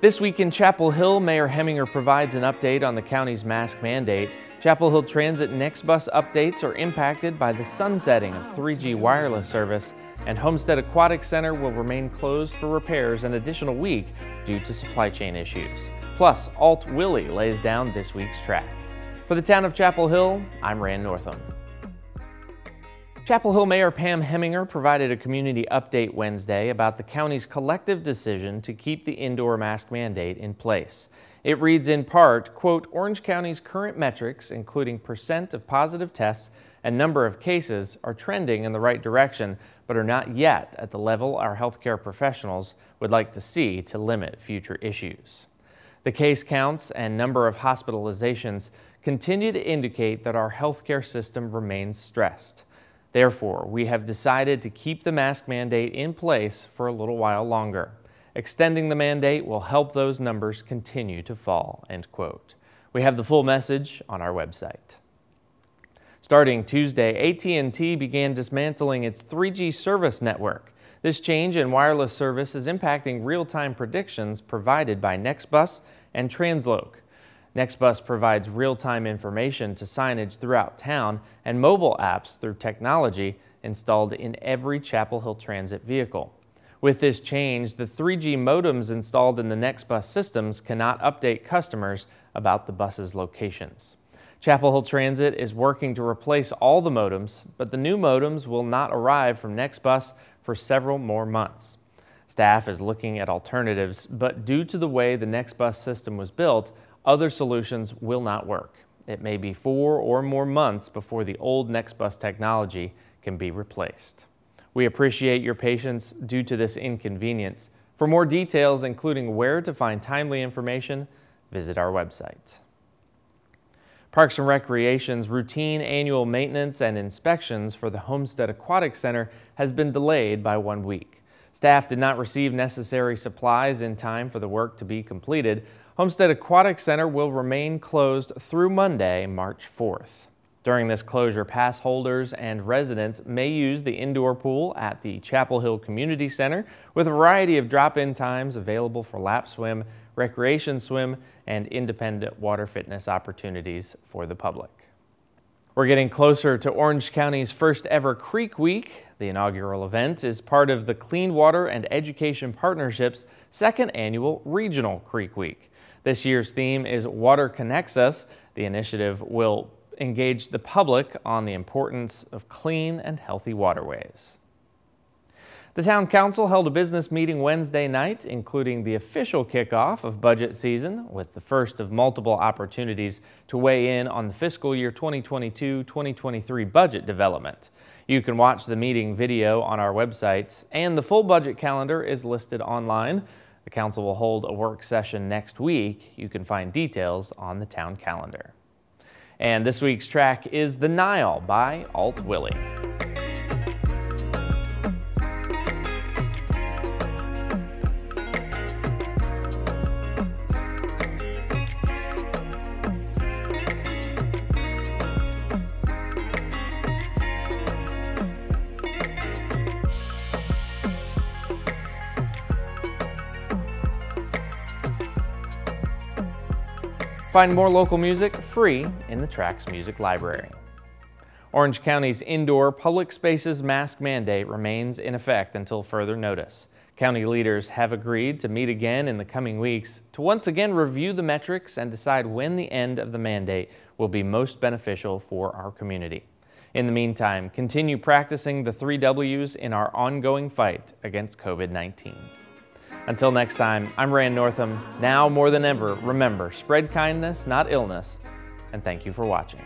This week in Chapel Hill, Mayor Hemminger provides an update on the county's mask mandate. Chapel Hill Transit NextBus updates are impacted by the sunsetting of 3G wireless service, and Homestead Aquatic Center will remain closed for repairs an additional week due to supply chain issues. Plus, Alt Willy lays down this week's track. For the town of Chapel Hill, I'm Rand Northam. Chapel Hill Mayor Pam Hemminger provided a community update Wednesday about the county's collective decision to keep the indoor mask mandate in place. It reads in part, quote, Orange County's current metrics, including percent of positive tests and number of cases, are trending in the right direction, but are not yet at the level our healthcare professionals would like to see to limit future issues. The case counts and number of hospitalizations continue to indicate that our healthcare system remains stressed. Therefore, we have decided to keep the mask mandate in place for a little while longer. Extending the mandate will help those numbers continue to fall, end quote. We have the full message on our website. Starting Tuesday, AT&T began dismantling its 3G service network. This change in wireless service is impacting real-time predictions provided by NextBus and Transloc. NextBus provides real-time information to signage throughout town and mobile apps through technology installed in every Chapel Hill Transit vehicle. With this change, the 3G modems installed in the NextBus systems cannot update customers about the bus's locations. Chapel Hill Transit is working to replace all the modems, but the new modems will not arrive from NextBus for several more months. Staff is looking at alternatives, but due to the way the NextBus system was built, other solutions will not work. It may be four or more months before the old NextBus technology can be replaced. We appreciate your patience due to this inconvenience. For more details, including where to find timely information, visit our website. Parks and Recreation's routine annual maintenance and inspections for the Homestead Aquatic Center has been delayed by one week. Staff did not receive necessary supplies in time for the work to be completed. Homestead Aquatic Center will remain closed through Monday, March 4th. During this closure, pass holders and residents may use the indoor pool at the Chapel Hill Community Center with a variety of drop-in times available for lap swim, recreation swim, and independent water fitness opportunities for the public. We're getting closer to Orange County's first ever Creek Week. The inaugural event is part of the Clean Water and Education Partnership's second annual Regional Creek Week. This year's theme is Water Connects Us. The initiative will engage the public on the importance of clean and healthy waterways. The Town Council held a business meeting Wednesday night, including the official kickoff of budget season, with the first of multiple opportunities to weigh in on the fiscal year 2022-2023 budget development. You can watch the meeting video on our website, and the full budget calendar is listed online. The council will hold a work session next week. You can find details on the town calendar. And this week's track is The Nile by Alt Willy. Find more local music free in the Trax Music Library. Orange County's indoor public spaces mask mandate remains in effect until further notice. County leaders have agreed to meet again in the coming weeks to once again review the metrics and decide when the end of the mandate will be most beneficial for our community. In the meantime, continue practicing the three W's in our ongoing fight against COVID-19. Until next time, I'm Rand Northam. Now more than ever, remember, spread kindness, not illness, and thank you for watching.